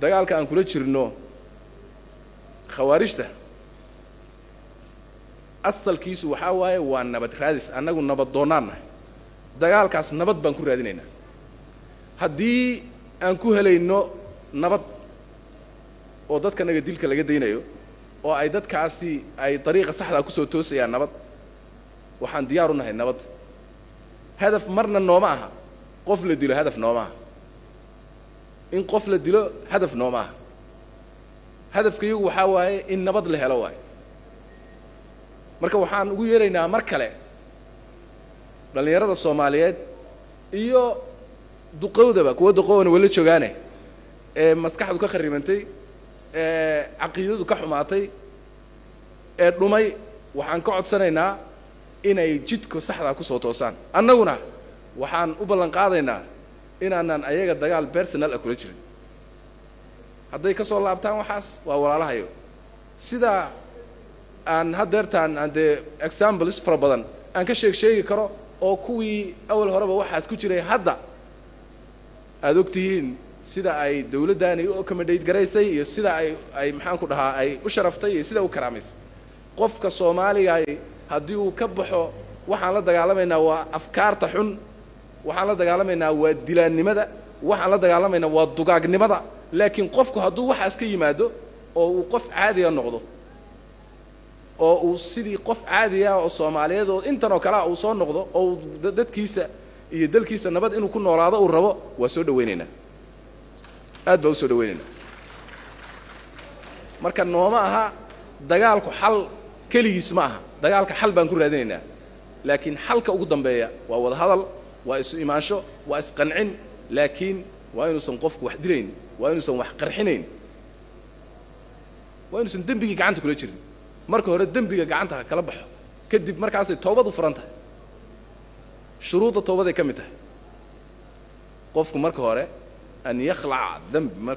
dagaalka aan kula jirno khawaarijta asalkiisu waxaa waaye waa nabad raadis annagu nabad doonnaan nahay. Dagaalkaas nabad baan ku raadinaynaa haddii aan ku helayno nabad oo dadkanaga dilka laga daynayo oo ay dadkaasi ay dariiqa saxdaa ku soo toosayaan nabad waxaan diyaar u nahay nabad. Hadaf marna nooma aha. Qof la dilo hadaf nooma aha in qof la dilo hadaf nooma aha hadafkayagu waxaa waaye in nabad la helo waaye. Marka waxaan ugu yeeraynaa mar kale dhallinyarada soomaaliyeed iyo duqowdaba kuwa duqowna wala joogaane ee maskaxdu ka kharibantay ee caqiidadu ka xumaatay ee dhumay waxaan ka codsanaynaa inay jidka saxdaa ku soo toosaan. Annaguna waxaan u ballan qaadaynaa inaanaan ayaga dagaal bersonal ah kula jirin. Hadday ka soo laabtaan waxaas waa walaalahayo. Sidaa aan haddeertaan aan dee examples fara badan aan ka sheeg sheegi karo oo kuwii awal horeba waxaas ku jiray hadda. Aada og tihiin sida ay dawladdaani u accommodate garaysay iyo sida ay ay maxaan ku dhahaa ay u sharaftay iyo sida u karaamaysay. Qofka soomaaliga haddii uu ka baxo waxaan la dagaalamaynaa waa afkaarta xun waxaan la dagaalamaynaa waa dilaannimada waxaan la dagaalamaynaa waa dugaagnimada laakiin qofku hadduu waxaas ka yimaado oo uu qof caadiga noqdo oo uu sidii qof caadiga oo soomaaliyeed oo intan oo kalea uu soo noqdo oo uu dadkiisa iyo dalkiisa nabad inuu ku noolaado uu rabo waa soo dhawaynaynaa aad baa u soo dhawaynaynaa marka nooma aha dagaalku xal keligiis ma aha. Dagaalka xal baan ku raadinaynaa. Laakiin xalka ugu dambeeya waa wada hadal waa isu imaansho waa isqancin laakiin waa inuusan qofku wax dilayn waa inuusan wax qarxinayn. Waa inuusan dembigii gacanta kula jirin. Marka hore dembiga gacanta ha kala baxo. Kadib markaasay toobad u furan tahay. Shuruudda toobaday ka mid tahay. Qofku marka hore an yakhlaca dembi mar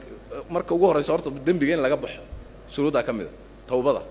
marka ugu horraysa horta dembiga in laga baxo. Shuruuddaa ka mid a tawbada